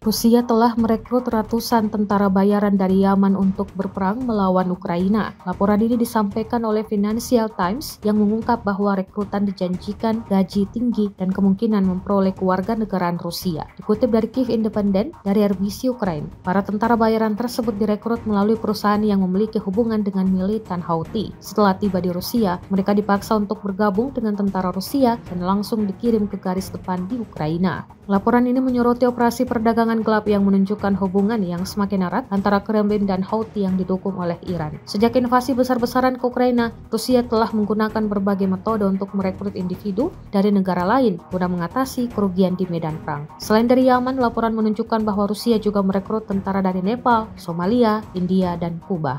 Rusia telah merekrut ratusan tentara bayaran dari Yaman untuk berperang melawan Ukraina. Laporan ini disampaikan oleh Financial Times yang mengungkap bahwa rekrutan dijanjikan gaji tinggi dan kemungkinan memperoleh keluarga negaraan Rusia. Dikutip dari Kiev Independent dari RBC Ukraine, para tentara bayaran tersebut direkrut melalui perusahaan yang memiliki hubungan dengan militan Houthi. Setelah tiba di Rusia, mereka dipaksa untuk bergabung dengan tentara Rusia dan langsung dikirim ke garis depan di Ukraina. Laporan ini menyoroti operasi perdagangan gelap yang menunjukkan hubungan yang semakin erat antara Kremlin dan Houthi yang didukung oleh Iran. Sejak invasi besar-besaran ke Ukraina, Rusia telah menggunakan berbagai metode untuk merekrut individu dari negara lain guna mengatasi kerugian di medan perang. Selain dari Yaman, laporan menunjukkan bahwa Rusia juga merekrut tentara dari Nepal, Somalia, India, dan Kuba.